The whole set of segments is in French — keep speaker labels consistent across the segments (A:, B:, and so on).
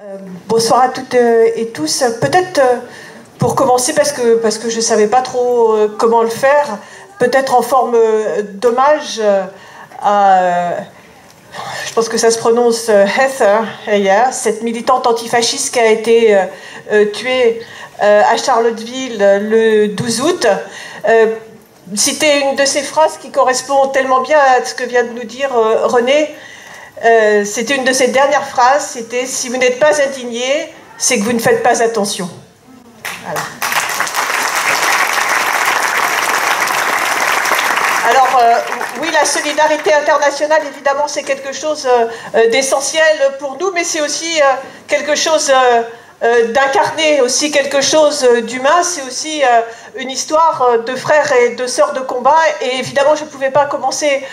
A: Euh, bonsoir à toutes euh, et tous. Peut-être euh, pour commencer, parce que, parce que je ne savais pas trop comment le faire, peut-être en forme d'hommage à, je pense que ça se prononce Heather Heyer, cette militante antifasciste qui a été tuée à Charlottesville le 12 août. citer une de ses phrases qui correspond tellement bien à ce que vient de nous dire René. Euh, c'était une de ses dernières phrases, c'était « Si vous n'êtes pas indigné, c'est que vous ne faites pas attention Alors, euh, oui, la solidarité internationale, évidemment, c'est quelque chose euh, d'essentiel pour nous, mais c'est aussi quelque chose euh, d'incarner aussi quelque chose euh, d'humain, c'est aussi euh, une histoire de frères et de sœurs de combat. Et évidemment, je ne pouvais pas commencer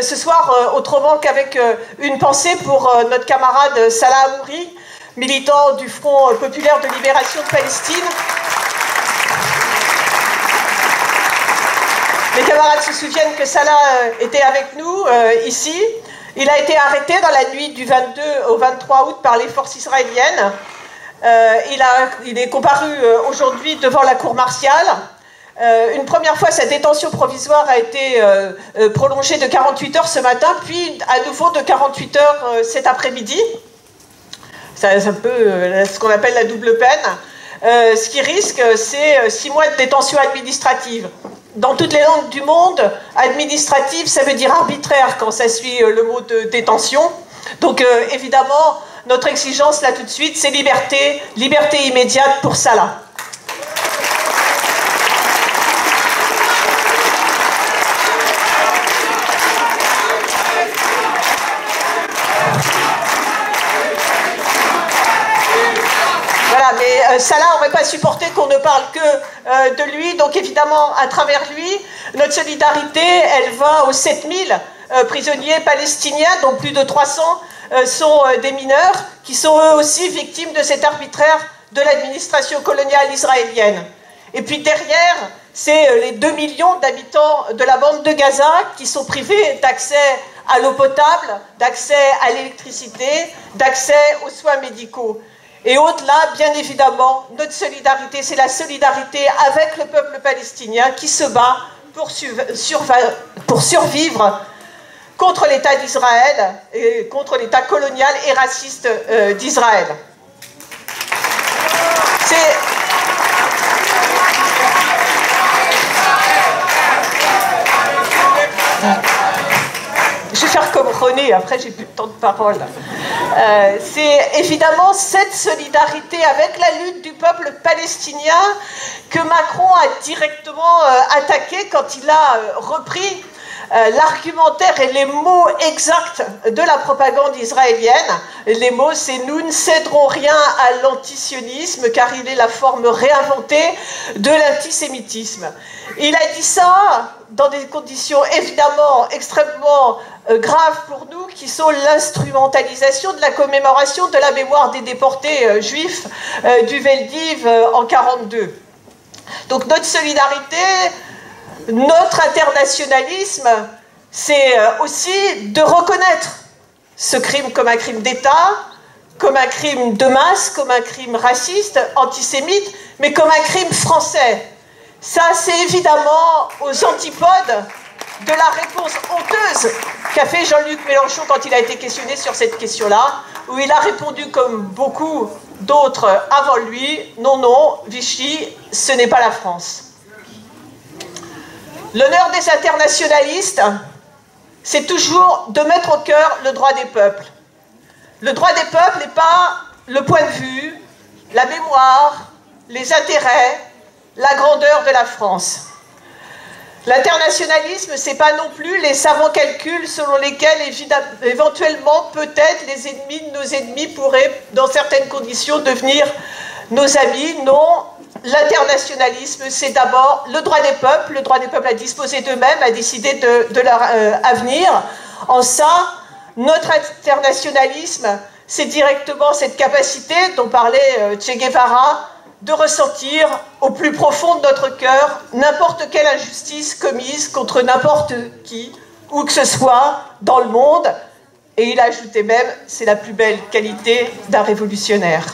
A: ce soir autrement qu'avec une pensée pour notre camarade Salah Amouri, militant du Front populaire de libération de Palestine. Les camarades se souviennent que Salah était avec nous ici. Il a été arrêté dans la nuit du 22 au 23 août par les forces israéliennes. Euh, il, est comparu euh, aujourd'hui devant la cour martiale. Euh, une première fois, sa détention provisoire a été prolongée de 48 heures ce matin, puis à nouveau de 48 heures cet après-midi. C'est un peu ce qu'on appelle la double peine. ce qui risque, c'est 6 mois de détention administrative. Dans toutes les langues du monde, administrative, ça veut dire arbitraire quand ça suit le mot de détention. Donc évidemment, notre exigence là tout de suite, c'est liberté, liberté immédiate pour Salah. Voilà, mais euh, Salah, on ne va pas supporter qu'on ne parle que euh, de lui. Donc évidemment, à travers lui, notre solidarité, elle va aux 7000 euh, prisonniers palestiniens, dont plus de 300 euh, sont euh, des mineurs qui sont eux aussi victimes de cet arbitraire de l'administration coloniale israélienne. Et puis derrière, c'est euh, les 2 millions d'habitants de la bande de Gaza qui sont privés d'accès à l'eau potable, d'accès à l'électricité, d'accès aux soins médicaux. Et au-delà, bien évidemment, notre solidarité, c'est la solidarité avec le peuple palestinien qui se bat pour, pour survivre contre l'État d'Israël et contre l'État colonial et raciste euh, d'Israël. Je vais faire comme René, après j'ai plus de temps de parole. Euh, c'est évidemment cette solidarité avec la lutte du peuple palestinien que Macron a directement euh, attaqué quand il a repris euh, l'argumentaire et les mots exacts de la propagande israélienne. Les mots, c'est nous ne céderons rien à l'antisionisme car il est la forme réinventée de l'antisémitisme. Il a dit ça dans des conditions évidemment extrêmement euh, graves pour nous, qui sont l'instrumentalisation de la commémoration de la mémoire des déportés euh, juifs du Veldiv en 1942. Donc notre solidarité, notre internationalisme, c'est euh, aussi de reconnaître ce crime comme un crime d'État, comme un crime de masse, comme un crime raciste, antisémite, mais comme un crime français. Ça, c'est évidemment aux antipodes de la réponse honteuse qu'a fait Jean-Luc Mélenchon quand il a été questionné sur cette question-là, où il a répondu comme beaucoup d'autres avant lui, non, non, Vichy, ce n'est pas la France. L'honneur des internationalistes, c'est toujours de mettre au cœur le droit des peuples. Le droit des peuples n'est pas le point de vue, la mémoire, les intérêts, la grandeur de la France. L'internationalisme, c'est pas non plus les savants calculs selon lesquels éventuellement, peut-être, les ennemis de nos ennemis pourraient, dans certaines conditions, devenir nos amis. Non, L'internationalisme, c'est d'abord le droit des peuples, le droit des peuples à disposer d'eux-mêmes, à décider de, leur euh, avenir. En ça, notre internationalisme, c'est directement cette capacité dont parlait euh, Che Guevara de ressentir au plus profond de notre cœur n'importe quelle injustice commise contre n'importe qui, où que ce soit dans le monde, Et il ajoutait même, c'est la plus belle qualité d'un révolutionnaire.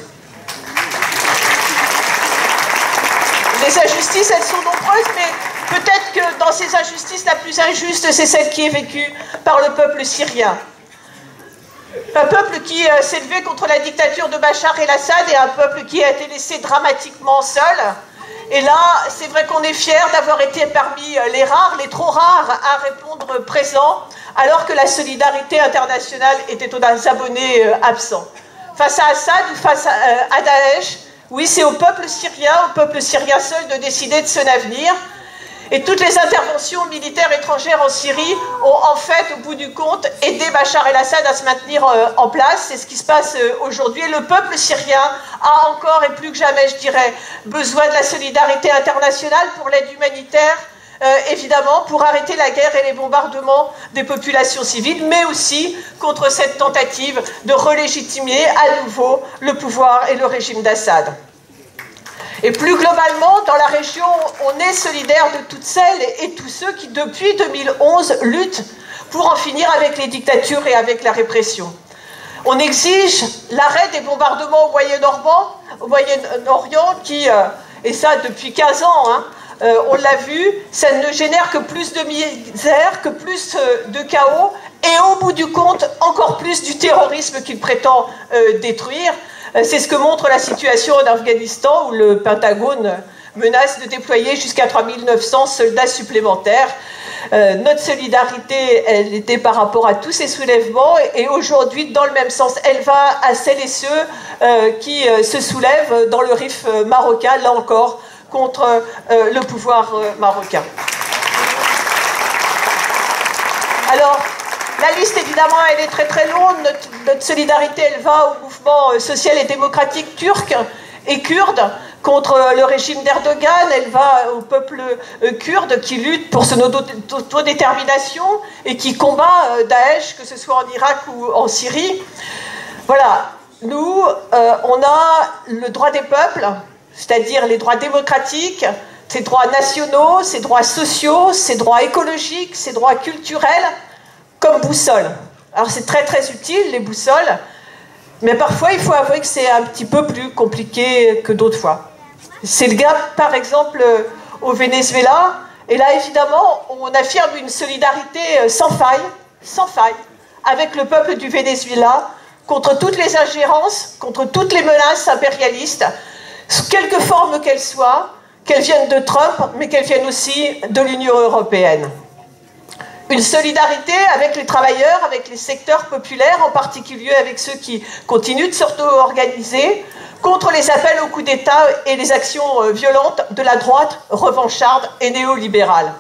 A: Les injustices, elles sont nombreuses, mais peut-être que dans ces injustices, la plus injuste, c'est celle qui est vécue par le peuple syrien. Un peuple qui euh, s'est levé contre la dictature de Bachar el-Assad et un peuple qui a été laissé dramatiquement seul. Et là, c'est vrai qu'on est fier d'avoir été parmi euh, les rares, les trop rares, à répondre présent, alors que la solidarité internationale était aux abonnés euh, absents. Face à Assad ou face à Daesh, oui, c'est au peuple syrien, au peuple syrien seul de décider de son avenir. Et toutes les interventions militaires étrangères en Syrie ont en fait, au bout du compte, aidé Bachar el-Assad à se maintenir euh, en place. C'est ce qui se passe euh, aujourd'hui. Le peuple syrien a encore et plus que jamais, je dirais, besoin de la solidarité internationale pour l'aide humanitaire, évidemment, pour arrêter la guerre et les bombardements des populations civiles, mais aussi contre cette tentative de relégitimer à nouveau le pouvoir et le régime d'Assad. Et plus globalement, dans la région, on est solidaire de toutes celles et tous ceux qui, depuis 2011, luttent pour en finir avec les dictatures et avec la répression. On exige l'arrêt des bombardements au Moyen-Orient, Moyen qui, euh, et ça depuis 15 ans, hein, euh, on l'a vu, ça ne génère que plus de misère, que plus euh, de chaos, et au bout du compte, encore plus du terrorisme qu'il prétend détruire. Euh, c'est ce que montre la situation en Afghanistan où le Pentagone menace de déployer jusqu'à 3900 soldats supplémentaires. Notre solidarité, elle était par rapport à tous ces soulèvements et, aujourd'hui, dans le même sens, elle va à celles et ceux qui se soulèvent dans le Rif marocain, là encore, contre le pouvoir marocain. Alors, la liste, évidemment, elle est très très longue. Notre, solidarité, elle va au mouvement euh, social et démocratique turc et kurde contre euh, le régime d'Erdogan, elle va au peuple euh, kurde qui lutte pour son autodétermination et qui combat Daesh, que ce soit en Irak ou en Syrie. Voilà, nous, on a le droit des peuples, c'est-à-dire les droits démocratiques, ces droits nationaux, ces droits sociaux, ces droits écologiques, ces droits culturels, comme boussole. Alors c'est très très utile les boussoles, mais parfois il faut avouer que c'est un petit peu plus compliqué que d'autres fois. C'est le cas par exemple au Venezuela, et là évidemment on affirme une solidarité euh, sans faille, sans faille, avec le peuple du Venezuela contre toutes les ingérences, contre toutes les menaces impérialistes, quelque forme qu'elles soient, qu'elles viennent de Trump, mais qu'elles viennent aussi de l'Union européenne une solidarité avec les travailleurs, avec les secteurs populaires, en particulier avec ceux qui continuent de s'auto-organiser, contre les appels au coup d'État et les actions euh, violentes de la droite revancharde et néolibérale.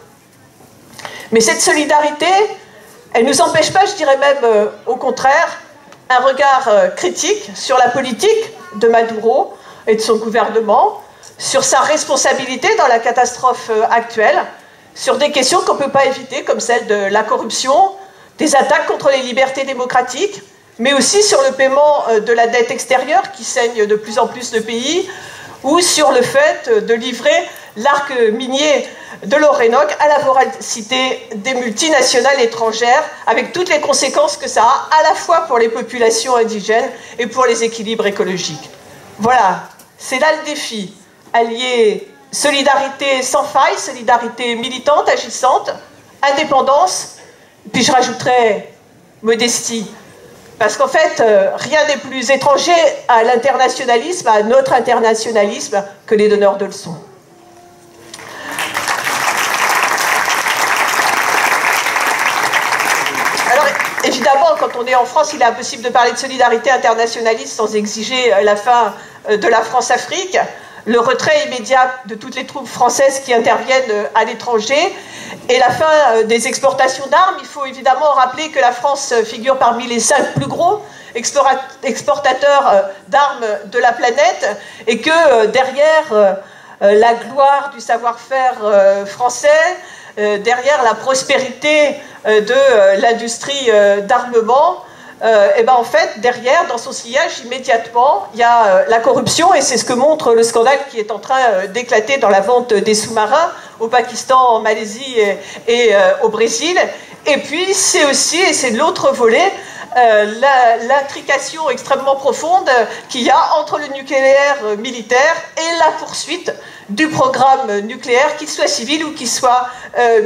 A: Mais cette solidarité, elle ne nous empêche pas, je dirais même euh, au contraire, un regard euh, critique sur la politique de Maduro et de son gouvernement, sur sa responsabilité dans la catastrophe actuelle, sur des questions qu'on ne peut pas éviter, comme celle de la corruption, des attaques contre les libertés démocratiques, mais aussi sur le paiement euh, de la dette extérieure qui saigne de plus en plus de pays, ou sur le fait de livrer l'arc minier de l'Orénoque à la voracité des multinationales étrangères, avec toutes les conséquences que ça a à la fois pour les populations indigènes et pour les équilibres écologiques. Voilà, c'est là le défi, allier solidarité sans faille, solidarité militante, agissante, indépendance, puis je rajouterais modestie. Parce qu'en fait, euh, rien n'est plus étranger à l'internationalisme, à notre internationalisme, que les donneurs de leçons. Alors, évidemment, quand on est en France, il est impossible de parler de solidarité internationaliste sans exiger euh, la fin euh, de la France-Afrique le retrait immédiat de toutes les troupes françaises qui interviennent euh, à l'étranger et la fin des exportations d'armes. Il faut évidemment rappeler que la France figure parmi les cinq plus gros exportateurs d'armes de la planète et que derrière la gloire du savoir-faire français, derrière la prospérité de l'industrie d'armement, et euh, eh ben en fait, derrière, dans son sillage, immédiatement, il y a euh, la corruption, et c'est ce que montre le scandale qui est en train euh, d'éclater dans la vente des sous-marins au Pakistan, en Malaisie et, au Brésil. Et puis, c'est aussi, et c'est l'autre volet, l'intrication extrêmement profonde qu'il y a entre le nucléaire militaire et la poursuite du programme nucléaire, qu'il soit civil ou qu'il soit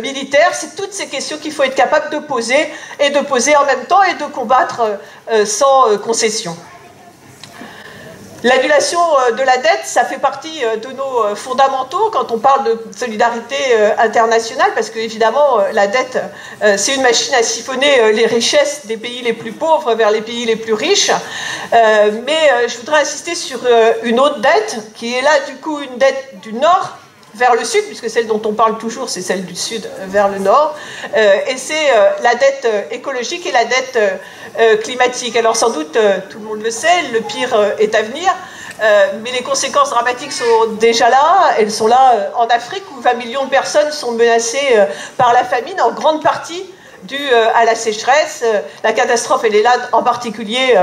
A: militaire. C'est toutes ces questions qu'il faut être capable de poser et de poser en même temps et de combattre sans concession. L'annulation euh, de la dette, ça fait partie euh, de nos euh, fondamentaux quand on parle de solidarité internationale, parce que évidemment, la dette, c'est une machine à siphonner les richesses des pays les plus pauvres vers les pays les plus riches. Mais je voudrais insister sur une autre dette, qui est là, du coup, une dette du Nord vers le sud, puisque celle dont on parle toujours, c'est celle du sud vers le nord, et c'est la dette écologique et la dette euh, climatique. Alors sans doute, euh, tout le monde le sait, le pire euh, est à venir, mais les conséquences dramatiques sont déjà là. Elles sont là en Afrique où 20 millions de personnes sont menacées par la famine, en grande partie due à la sécheresse. La catastrophe, elle est là en particulier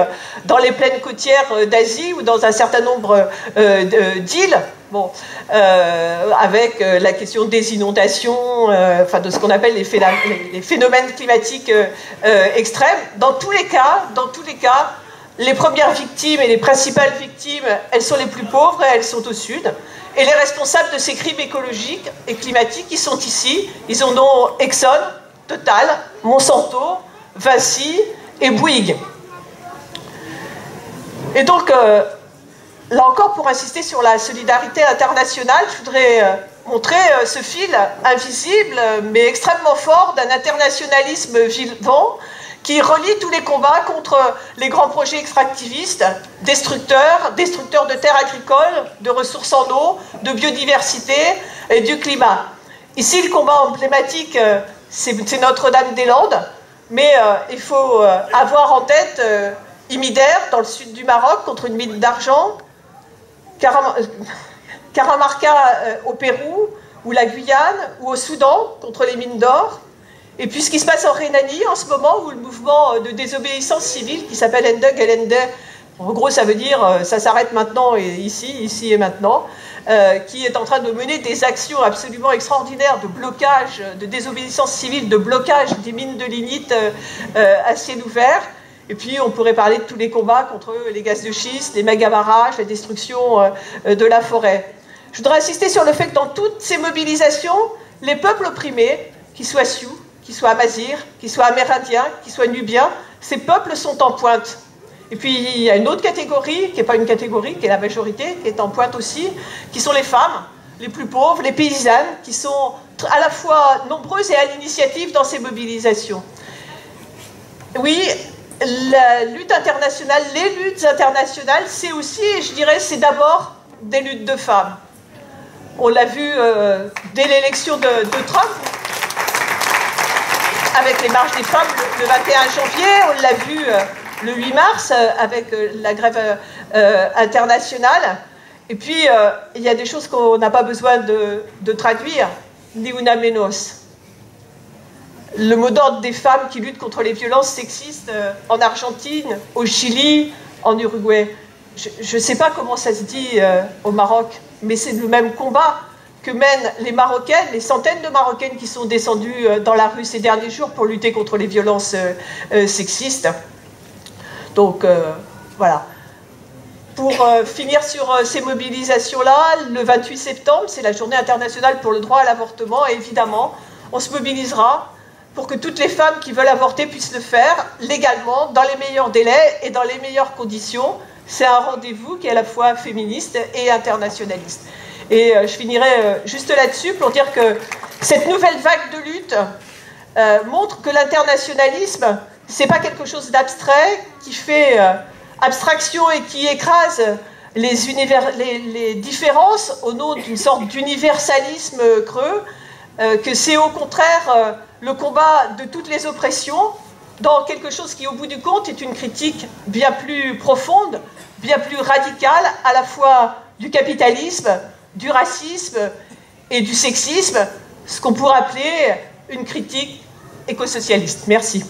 A: dans les plaines côtières d'Asie ou dans un certain nombre d'îles. Bon, avec la question des inondations, enfin de ce qu'on appelle les, phénomènes climatiques extrêmes. Dans tous les cas, dans tous les cas, les premières victimes et les principales victimes, elles sont les plus pauvres elles sont au sud. Et les responsables de ces crimes écologiques et climatiques, ils sont ici. Ils ont nom Exxon, Total, Monsanto, Vinci et Bouygues. Et donc, euh, là encore, pour insister sur la solidarité internationale, je voudrais euh, montrer euh, ce fil invisible, mais extrêmement fort, d'un internationalisme vivant qui relie tous les combats contre les grands projets extractivistes, destructeurs, destructeurs de terres agricoles, de ressources en eau, de biodiversité et du climat. Ici, le combat emblématique, c'est Notre-Dame-des-Landes, mais euh, il faut euh, avoir en tête Imider, dans le sud du Maroc, contre une mine d'argent, Caramarca au Pérou, ou la Guyane, ou au Soudan, contre les mines d'or, et puis ce qui se passe en Rhénanie en ce moment, où le mouvement de désobéissance civile qui s'appelle Endug Elende, en gros ça veut dire euh, ça s'arrête maintenant et ici, ici et maintenant, euh, qui est en train de mener des actions absolument extraordinaires de blocage, de désobéissance civile, de blocage des mines de lignite euh, à ciel ouvert. Et puis on pourrait parler de tous les combats contre les gaz de schiste, les méga barrages, la destruction de la forêt. Je voudrais insister sur le fait que dans toutes ces mobilisations, les peuples opprimés, qu'ils soient Sioux, qu'ils soient amazirs, qu'ils soient amérindiens, qu'ils soient nubiens, ces peuples sont en pointe. Et puis il y a une autre catégorie, qui n'est pas une catégorie, qui est la majorité, qui est en pointe aussi, qui sont les femmes, les plus pauvres, les paysannes, qui sont à la fois nombreuses et à l'initiative dans ces mobilisations. Oui, la lutte internationale, les luttes internationales, c'est aussi, je dirais, c'est d'abord des luttes de femmes. On l'a vu euh, dès l'élection de, Trump, avec les marches des femmes le, 21 janvier, on l'a vu euh, le 8 mars euh, avec euh, la grève internationale. Et puis, il y a des choses qu'on n'a pas besoin de, traduire, ni una menos. Le mot d'ordre des femmes qui luttent contre les violences sexistes en Argentine, au Chili, en Uruguay. Je ne sais pas comment ça se dit au Maroc, mais c'est le même combat que mènent les Marocaines, les centaines de Marocaines qui sont descendues euh, dans la rue ces derniers jours pour lutter contre les violences euh, euh, sexistes. Donc voilà. Pour finir sur ces mobilisations-là, le 28 septembre, c'est la journée internationale pour le droit à l'avortement, et évidemment, on se mobilisera pour que toutes les femmes qui veulent avorter puissent le faire légalement, dans les meilleurs délais et dans les meilleures conditions. C'est un rendez-vous qui est à la fois féministe et internationaliste. Et euh, je finirai euh, juste là-dessus pour dire que cette nouvelle vague de lutte euh, montre que l'internationalisme, c'est pas quelque chose d'abstrait qui fait abstraction et qui écrase les, les différences au nom d'une sorte d'universalisme creux, que c'est au contraire le combat de toutes les oppressions dans quelque chose qui, au bout du compte, est une critique bien plus profonde, bien plus radicale, à la fois du capitalisme, du racisme et du sexisme, ce qu'on pourrait appeler une critique écosocialiste. Merci.